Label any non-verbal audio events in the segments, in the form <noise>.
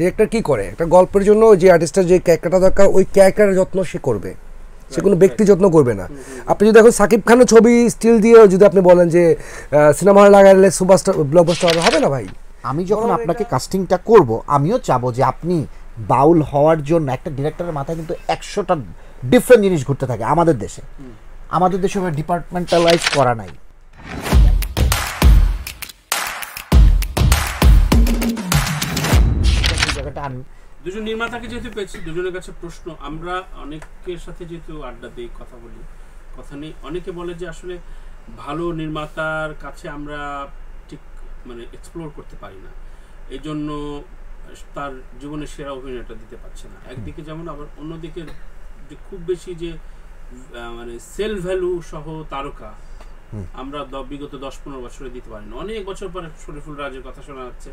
Director কি করে? একটা গল্পের জন্য যে আর্টিস্টের যে ক্যারেক্টারটা দরকার ওই ক্যারেক্টারের যত্ন সে করবে। সে কোনো ব্যক্তি যত্ন করবে না। আপনি যদি এখন সাকিব খানের ছবি স্টিল দিয়ে যদি আপনি বলেন যে সিনেমা হলে লাগালে সুপারস্টার ব্লকবাস্টার হবে হবে না ভাই? আমি যখন আপনাকে কাস্টিংটা করব আমিও চাবো যে আপনি বাউল হওয়ার জন্য একটা ডিরেক্টরের মাথায় কিন্তু একশোটা ডিফারেন্ট জিনিস ঘুরতে থাকে আমাদের দেশে। আমাদের দেশে ডিপার্টমেন্টালাইজ করা নাই। এই দুজন নির্মাতাকে যেহেতু পেয়েছি দুজনের কাছে প্রশ্ন। আমরা অনেকের সাথে যেহেতু আড্ডা দিই কথা বলি কথা নেই অনেকে বলে যে আসলে ভালো নির্মাতার কাছে আমরা ঠিক মানে এক্সপ্লোর করতে পারি না। এই জন্য তার জীবনের সেরা অভিনয়টা দিতে পারছে না। একদিকে যেমন আবার অন্যদিকে যে খুব বেশি যে মানে সেল ভ্যালু সহ তারকা আমরা বিগত দশ পনেরো বছরে দিতে পারি না। অনেক বছর পরে শরীফুল রাজের কথা শোনা যাচ্ছে।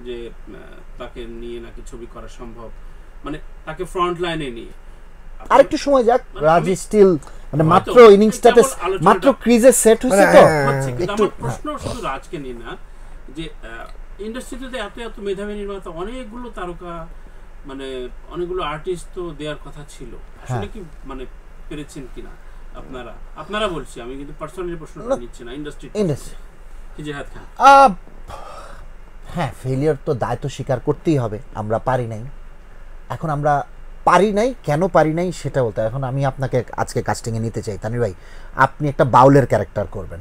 যে তাকে নিয়ে নাকি ছবি করা সম্ভব। মানে তাকে ফ্রন্ট লাইনে নিয়ে। আরেকটু সময় যাক মানে রাজি স্টিল মানে মাত্র ইনিংসটাতে মাত্র ক্রিজে সেট হয়েছে মানে, তো? হ্যাঁ, একটু- প্রশ্ন শুধু রাজকে নিয়ে না যে ইন্ডাস্ট্রিতে এত এত মেধাবী নির্মাতা অনেকগুলো তারকা মানে অনেকগুলো আর্টিস্ট তো দেওয়ার কথা ছিল। আসলে হ্যাঁ। কি মানে পেরেছেন কিনা আপনারা? আপনারা বলছি আমি কিন্তু পার্সোনালি প্রশ্নটা নিচ্ছি না ইন্ডাস্ট্রি ইন্ডাস্ট্রি জেহাদ খান। হ্যাঁ ফেলিয়ার তো দায়িত্ব স্বীকার করতেই হবে আমরা পারি নাই। এখন আমরা পারি নাই কেন পারি নাই সেটা বলতে এখন আমি আপনাকে আজকে কাস্টিংয়ে নিতে চাই। তানির ভাই আপনি একটা বাউলের ক্যারেক্টার করবেন।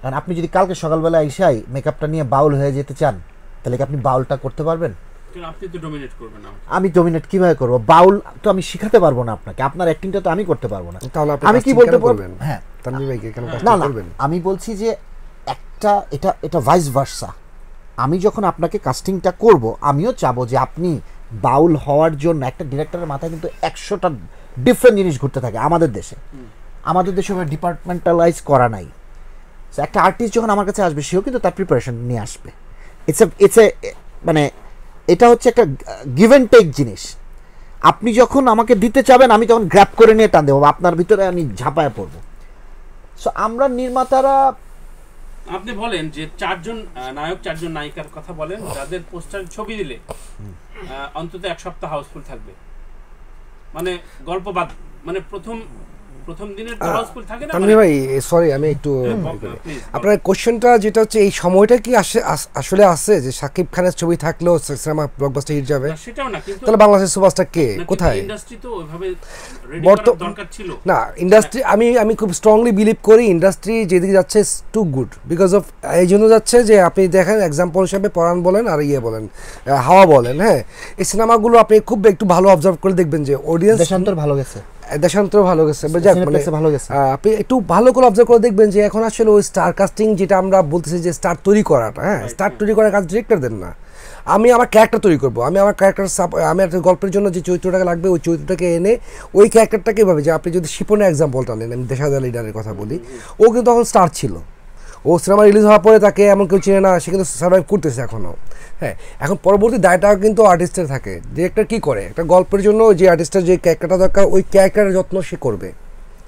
কারণ আপনি যদি কালকে সকালবেলা ইসাই মেকআপটা নিয়ে বাউল হয়ে যেতে চান তাহলে কি আপনি বাউলটা করতে পারবেন? আপনি ডোমিনেট আমি ডোমিনেট কীভাবে করব? বাউল তো আমি শিখাতে পারব না আপনাকে। আপনার অ্যাক্টিংটা তো আমি করতে পারব না। তাহলে আপনি আমি কি বলতে কেন পারব? করবেন? হ্যাঁ। তানভীর ভাইকে কেন করবেন? আমি বলছি যে একটা এটা এটা ভাইস ভার্সা আমি যখন আপনাকে কাস্টিংটা করব আমিও চাবো যে আপনি বাউল হওয়ার জন্য একটা ডিরেক্টরের মাথায় কিন্তু একশোটা ডিফারেন্ট জিনিস ঘুরতে থাকে আমাদের দেশে। আমাদের দেশে ডিপার্টমেন্টালাইজ করা নাই। একটা আর্টিস্ট যখন আমার কাছে আসবে সেও কিন্তু তার প্রিপারেশন নিয়ে আসবে। ইটস এ ইটস এ মানে এটা হচ্ছে একটা গিভ অ্যান্ড টেক জিনিস। আপনি যখন আমাকে দিতে চাবেন আমি তখন গ্র্যাপ করে নিয়ে টান দেবো আপনার ভিতরে আমি ঝাঁপায় পড়ব। সো আমরা নির্মাতারা আপনি বলেন যে চারজন নায়ক, চারজন নায়িকার কথা বলেন, যাদের পোস্টার ছবি দিলে অন্তত এক সপ্তাহ হাউসফুল থাকবে। মানে গল্প বাদ মানে প্রথম প্রথম দিনের হাউসফুল থাকে না তানভীর ভাই সরি আমি একটু আপনার কোশ্চেনটা যেটা হচ্ছে এই সময়টা কি আসে আসলে আছে যে সাকিব খানের ছবি থাকলেও সিনেমা ব্লকবাস্টার হিট যাবে? সেটাও না কিন্তু তাহলে বাংলাদেশের সুপারস্টার কে? কোথায়? ইন্ডাস্ট্রি তো ওইভাবে রেডি করার দরকার ছিল। না ইন্ডাস্ট্রি আমি আমি খুব স্ট্রংলি বিলিভ করি ইন্ডাস্ট্রি যেদিকে যাচ্ছে টু গুড বিকজ অফ এই জন্য যাচ্ছে যে আপনি দেখেন এক্সাম্পল হিসাবে পরাণ বলেন আর ইয়ে বলেন হাওয়া বলেন হ্যাঁ। এই সিনেমাগুলো আপনি খুব একটু ভালো অবজার্ভ করে দেখবেন যে অডিয়েন্স দেশান্তর ভালো গেছে। দেশান্তর ভালো গেছে যাক, মানে, ভালো গেছে। আপনি একটু ভালো করে অবজার্ভ করে দেখবেন যে এখন আসলে ওই স্টার কাস্টিং যেটা আমরা বলতেছি যে স্টার তৈরি করাটা হ্যাঁ স্টার তৈরি করার কাজ ডিরেক্টরদের না। আমি আমার ক্যারেক্টার তৈরি করব আমি আমার ক্যারেক্টার আমি একটা গল্পের জন্য যে চরিত্রটাকে লাগবে ওই চরিত্রটাকে এনে ওই ক্যারেক্টারটাকে এভাবে যে আপনি যদি শিপনের এক্সাম্পলটা নেন আমি দেশাদা লিডারের কথা বলি ও কিন্তু তখন স্টার ছিল। ও সিনেমা রিলিজ হওয়ার পরে তাকে এমন কেউ চেনে না সে কিন্তু সার্ভাইভ করতেছে এখনও হ্যাঁ এখন পরবর্তী দায়টা কিন্তু আর্টিস্টের থাকে। ডিরেক্টর কি করে? একটা গল্পের জন্য যে আর্টিস্টের যে ক্যারেক্টারটা দরকার ওই ক্যারেক্টারের যত্ন সে করবে।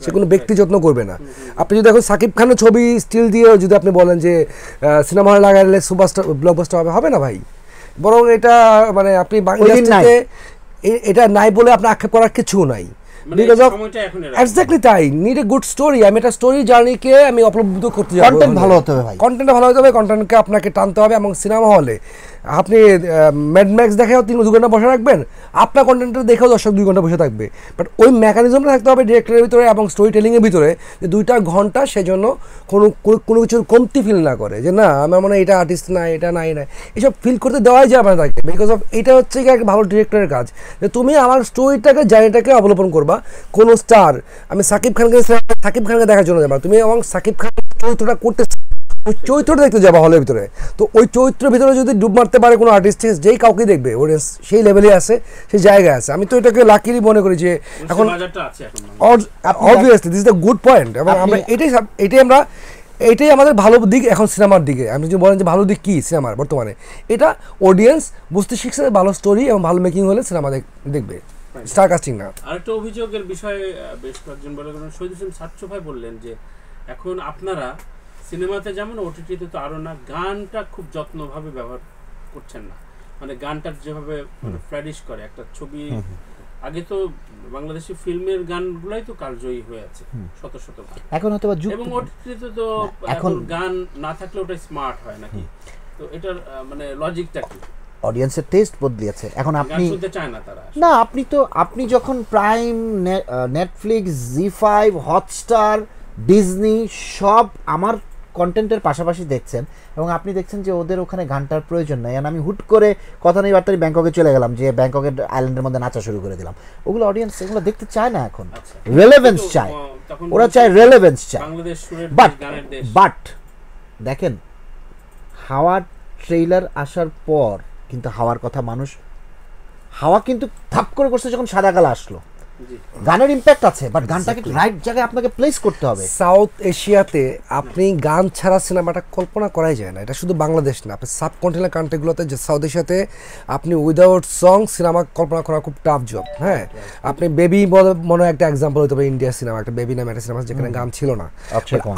সে কোনো ব্যক্তি যত্ন করবে না। আপনি যদি এখন সাকিব খানের ছবি স্টিল দিয়ে যদি আপনি বলেন যে সিনেমা হলে লাগালে সুপারস্টার ব্লকবাস্টার হবে হবে না ভাই। বরং এটা মানে আপনি। বাংলাদেশে এটা নাই বলে আপনার আক্ষেপ করার কিছু নাই। Because of. এক্স্যাক্টলি তাই। নিড এ গুড স্টোরি আমি একটা স্টোরি জার্নিকে আমি উপলব্ধ করতে যাব Content ভালো হতে হবে ভাই। কন্টেন্ট ভালো হতে হবে। কন্টেন্টকে আপনাকে টানতে হবে এবং সিনেমা হলে আপনি ম্যাডম্যাক্স দেখেও তিন দু ঘণ্টা বসে রাখবেন, আপনার কন্টেন্টটা দেখেও দর্শক দুই ঘণ্টা বসে থাকবে। বাট ওই মেকানিজমটা থাকতে হবে ডিরেক্টরের ভিতরে এবং স্টোরি টেলিংয়ের ভিতরে, যে দুইটা ঘণ্টা সেজন্য কোনো, কোনো- কিছুর কমতি ফিল না করে। যে না, আমার মনে এটা আর্টিস্ট না এটা নাই না এসব ফিল করতে দেওয়াই যাবে না তাকে বিকজ অফ এটা হচ্ছে কি একটা ভালো ডিরেক্টরের কাজ। যে তুমি আমার স্টোরিটাকে জার্নিটাকে অবলম্বন করবা, কোনো স্টার আমি সাকিব খানকে সাকিব খানকে দেখার জন্য যাবা। তুমি এবং সাকিব খান চরিত্রটা করতে ওই চরিত্রটা দেখতে যাবা হলের ভিতরে। তো ওই চরিত্রের ভিতরে যদি ডুব মারতে পারে কোনো আর্টিস্ট যেই কাউকে দেখবে অডিয়েন্স সেই লেভেলে আছে সেই জায়গায় আছে। আমি তো এটাকে লাকিলি মনে করি যে এখন বাজারটা আছে এখন। Obviously this the good point এবং আমরা এটাই এটাই আমরা এটাই আমাদের ভালো দিক এখন সিনেমার দিকে। আপনি যদি বলেন যে ভালো দিক কী সিনেমার বর্তমানে? এটা অডিয়েন্স বুঝতে শিখছে ভালো স্টোরি এবং ভালো মেকিং হলে সিনেমা দেখবে। স্টার কাস্টিং না। আরেকটা অভিযোগের বিষয়ে বেশ কয়েকজন বলে শহীদ হোসেন সাচ্চু ভাই বললেন যে এখন আপনারা সিনেমাতে যেমন ওটিটিতে তো আরও না গানটা খুব যত্নভাবে ব্যবহার করছেন না। মানে গানটার যেভাবে মানে ফ্ল্যাডিশ করে একটা ছবি আগে তো বাংলাদেশি ফিল্মের গানগুলাই তো কালজয়ী হয়ে আছে শত শত গান। এখন হয়তো এবং ওটিটিতে তো এখন- গান না থাকলে ওটা স্মার্ট হয় নাকি? তো এটার মানে লজিকটা কি? অডিয়েন্সের টেস্ট বদলিয়েছে এখন আপনি শুনতে চায় না তারা না আপনি তো আপনি যখন Prime Netflix Zee five Hotstar Disney সব আমার কন্টেন্টের পাশাপাশি দেখছেন এবং আপনি দেখছেন যে ওদের ওখানে গানটার প্রয়োজন নাই। আর আমি হুট করে কথা নেই বার্তারি ব্যাংককে চলে গেলাম যে ব্যাংককের আইল্যান্ডের মধ্যে নাচা শুরু করে দিলাম। ওগুলো অডিয়েন্স এগুলো দেখতে চায় না এখন। আচ্ছা। রেলেভেন্স চায়। ওরা চায় রেলেভেন্স চায়। বাট বাট দেখেন হাওয়ার ট্রেইলার আসার পর কিন্তু হাওয়ার কথা মানুষ হাওয়া কিন্তু থাপ করে করছে যখন সাদা কালা আসলো। গানের ইম্প্যাক্ট আছে বাট গানটাকে রাইট জায়গায় আপনাকে প্লেস করতে হবে। সাউথ এশিয়াতে আপনি গান ছাড়া সিনেমাটা কল্পনা করাই যায় না। এটা শুধু বাংলাদেশ না আপনি সাবকন্টিনেন্ট কান্ট্রিগুলোতে যে সাউথ এশিয়াতে আপনি উইদাউট সং সিনেমা কল্পনা করা খুব টাফ জব হ্যাঁ? আপনি বেবি মনে হয় একটা এক্সাম্পল হতে পারে ইন্ডিয়া সিনেমা একটা বেবি নামে একটা সিনেমা যেখানে গান ছিল না।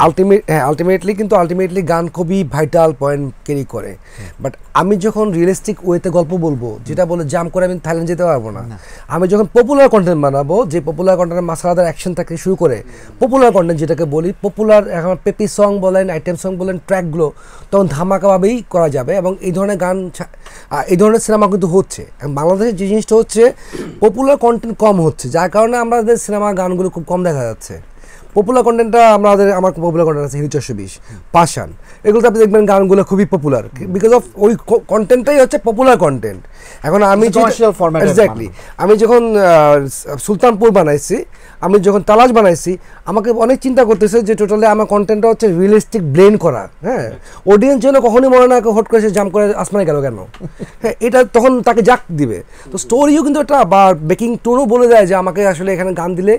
আলটিমেট হ্যাঁ আলটিমেটলি কিন্তু আলটিমেটলি গান খুবই ভাইটাল পয়েন্ট ক্যারি করে। বাট আমি যখন রিয়েলিস্টিক ওয়েতে গল্প বলব যেটা বলে জাম করে আমি থাইল্যান্ড যেতে পারব না আমি যখন পপুলার কন্টেন্ট বানাবো যে পপুলার কন্টেন্টের মাসালাদার অ্যাকশন থেকে শুরু করে পপুলার কন্টেন্ট যেটাকে বলি পপুলার এখন পেপি সং বলেন আইটেম সং বলেন ট্র্যাকগুলো তখন ধামাকাভাবেই করা যাবে এবং এই ধরনের গান এই ধরনের সিনেমা কিন্তু হচ্ছে। বাংলাদেশের যে জিনিসটা হচ্ছে পপুলার কন্টেন্ট কম হচ্ছে, যার কারণে আমাদের সিনেমা গানগুলো খুব কম দেখা যাচ্ছে। পপুলার কন্টেন্টটা আমাদের আমার পপুলার কন্টেন্ট আছে হিরো চারশো বিশ পাশান এগুলোতে আপনি দেখবেন গানগুলো খুবই পপুলার বিকজ অফ ওই কন্টেন্টটাই হচ্ছে পপুলার কন্টেন্ট এখন আমি এক্স্যাক্টলি আমি যখন সুলতানপুর বানাইছি আমি যখন তালাশ বানাইছি আমাকে অনেক চিন্তা করতেছে যে টোটালি আমার কন্টেন্টটা হচ্ছে রিয়েলিস্টিক ব্লেন করা হ্যাঁ? অডিয়েন্স যেন কখনই মনে না হট করে সে জাম করে আসমানে গেল কেন? হ্যাঁ এটা তখন তাকে জাক দিবে। তো স্টোরিও কিন্তু একটা বা বেকিং টোনও বলে দেয় যে আমাকে আসলে এখানে গান দিলে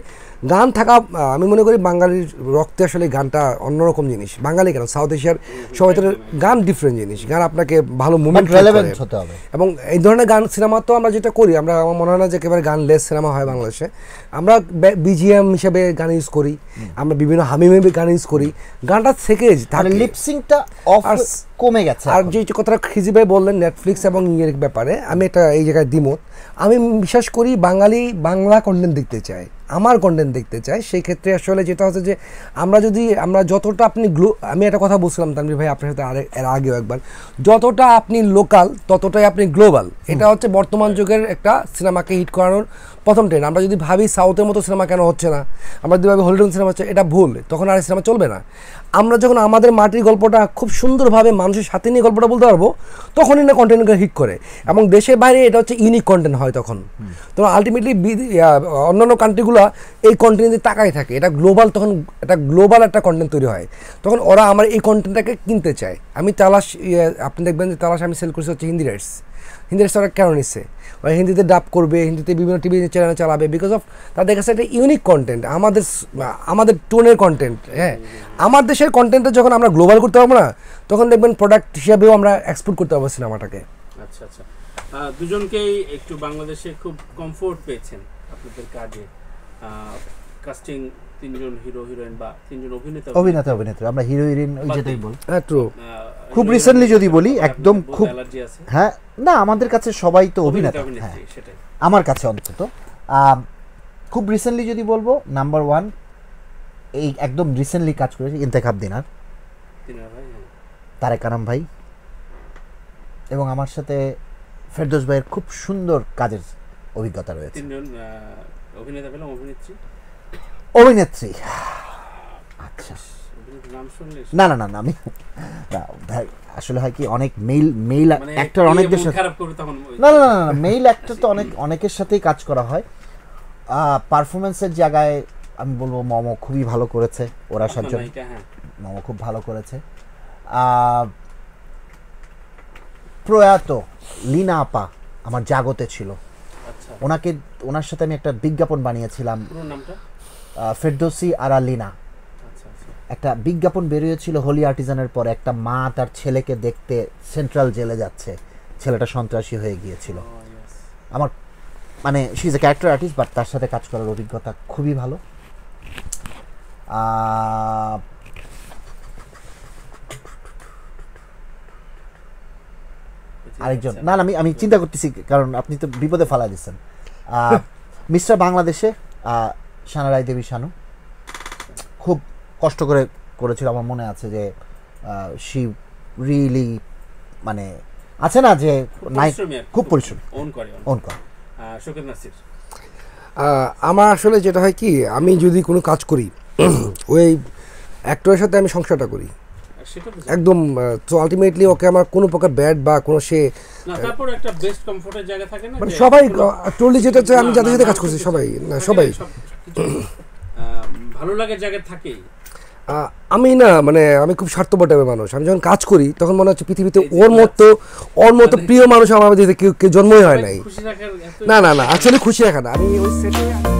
গান থাকা আমি মনে করি বাঙালির রক্তে আসলে গানটা অন্যরকম জিনিস। বাঙালি কেন? সাউথ এশিয়ার সবাই গান ডিফারেন্ট জিনিস। গান আপনাকে ভালো মুভমেন্ট রেলেভেন্ট হতে হবে। এবং এই ধরনের গান সিনেমা তো আমরা যেটা করি আমরা আমার মনে হয় না যে একেবারে গান লেস সিনেমা হয় বাংলাদেশে। আমরা বিজিএম হিসেবে গান ইউজ করি। আমরা বিভিন্ন হামিমে গান ইউজ করি। গানটা থেকে মানে লিপসিংটা অফ আর- কমে গেছে আর। যে কথাটা খিজি ভাই বললেন নেটফ্লিক্স এবং ইয়ের ব্যাপারে আমি এটা এই জায়গায় দ্বিমত আমি বিশ্বাস করি বাঙালি বাংলা কন্টেন্ট দেখতে চায়, আমার কন্টেন্ট দেখতে চাই সেই ক্ষেত্রে আসলে যেটা হচ্ছে যে আমরা যদি, আমরা যতটা আপনি গ্লো আমি একটা কথা বলছিলাম তানভীর ভাই আপনার সাথে এর আগেও একবার, যতটা আপনি লোকাল ততটাই আপনি গ্লোবাল এটা হচ্ছে বর্তমান যুগের একটা সিনেমাকে হিট করানোর প্রথম ট্রেন আমরা যদি ভাবি সাউথের মতো সিনেমা কেন হচ্ছে না আমরা যদি ভাবি হলিউড সিনেমা হচ্ছে এটা ভুল তখন আর সিনেমা চলবে না। আমরা যখন আমাদের মাটির গল্পটা খুব সুন্দরভাবে মানুষের সাথে নিয়ে গল্পটা বলতে পারব তখনই না কন্টেন্টগুলো হিট করে। এবং দেশের বাইরে এটা হচ্ছে ইউনিক কন্টেন্ট হয় তখন। তো আলটিমেটলি অন্যান্য কান্ট্রিগুলো এই কন্টেন্টে তাকাই থাকে। এটা গ্লোবাল তখন একটা গ্লোবাল একটা কন্টেন্ট তৈরি হয়। তখন ওরা আমার এই কন্টেন্টটাকে কিনতে চায়। আমি তালাশ ইয়ে, আপনি দেখবেন যে তালাশ আমি সেল করছি হচ্ছে হিন্দি রাইটস হিন্দি রাইটস কেন নিচ্ছে ওরা হিন্দিতে ডাব করবে হিন্দিতে বিভিন্ন টিভি চ্যানেল চালাবে বিকজ অফ তাদের কাছে একটা ইউনিক কন্টেন্ট আমাদের আমাদের টোনের কন্টেন্ট হ্যাঁ? আমার দেশের কন্টেন্টটা যখন আমরা গ্লোবাল করতে পারব না তখন দেখবেন প্রোডাক্ট হিসাবেও আমরা এক্সপোর্ট করতে পারব সিনেমাটাকে আচ্ছা আচ্ছা। দুজনকেই একটু বাংলাদেশে খুব কমফোর্ট পেয়েছেন আপনাদের কাজে। কাস্টিং তিনজন হিরো হিরোইন বা তিনজন অভিনেতা। অভিনেতা অভিনেত্রী আমরা হিরো হিরোইন ওই যেটাই বল। হ্যাঁ ট্রু খুব রিসেন্টলি যদি বলি, একদম খুব- হ্যাঁ না আমাদের কাছে সবাই তো অভিনেতা হ্যাঁ। আমার কাছে অন্তত। খুব রিসেন্টলি যদি বলব নাম্বার ওয়ান এই একদম রিসেন্টলি কাজ করেছে ইন্তেখাব দিনার। হ্যাঁ। তারেক আনাম ভাই। এবং আমার সাথে ফেরদোস ভাইয়ের খুব সুন্দর কাজের অভিজ্ঞতা রয়েছে। অভিনেতা অভিনেত্রী। অভিনেত্রী। আচ্ছা। না না না না আমি আসলে হয় কি অনেক মেইল মেইল মানে অ্যাক্টর কে অনেকদের সাথে না না না মেইল অ্যাক্টর তো অনেক অনেকের সাথেই কাজ করা হয়। পারফরমেন্সের জায়গায় আমি বলব মমো খুবই ভালো করেছে ওরা সাতজন হ্যাঁ। খুব ভালো করেছে। প্রয়াত লিনা আপা আমার জাগতে ছিল। আচ্ছা। ওনাকে ওনার সাথে আমি একটা বিজ্ঞাপন বানিয়েছিলাম। ফেরদৌসি আর লিনা একটা বিজ্ঞাপন বেরিয়েছিল হোলি আর্টিজানের পর। একটা মা তার ছেলেকে দেখতে সেন্ট্রাল জেলে যাচ্ছে। ছেলেটা সন্ত্রাসী হয়ে গিয়েছিল। আমার মানে she is a character artist but তার সাথে কাজ করার অভিজ্ঞতা খুবই ভালো। আরেকজন। না না, আমি আমি চিন্তা করতেছি কারণ আপনি তো বিপদে ফালা দিচ্ছেন। মিস্টার বাংলাদেশে শানারাই দেবী শানু খুব কষ্ট করে করেছিল আমার মনে আছে যে শি রিয়েলি মানে আছে না যে। খুব পরিশ্রমী অন করে ওন কর। নাসির। আমার আসলে যেটা হয় কি আমি যদি কোনো কাজ করি <clears throat> ওই অ্যাক্টরের সাথে আমি সংসারটা করি। একদম তো আলটিমেটলি ওকে আমার কোনো প্রকার ব্যাড বা কোনো সে তারপর একটা বেস্ট কমফোর্টের জায়গা থাকে না মানে সবাই টোটালি যেটা আমি যাদের সাথে কাজ করছি সবাই না সবাই। সব ভালো লাগার জায়গা থাকেই। আমি না মানে আমি খুব স্বার্থপর টাইপের মানুষ। আমি যখন কাজ করি তখন মনে হচ্ছে পৃথিবীতে ওর মতো ওর মতো প্রিয় মানুষ আমার কেউ কেউ জন্মই হয় নাই। না না না আসলে খুশি রাখা না। আমি ওই সেটে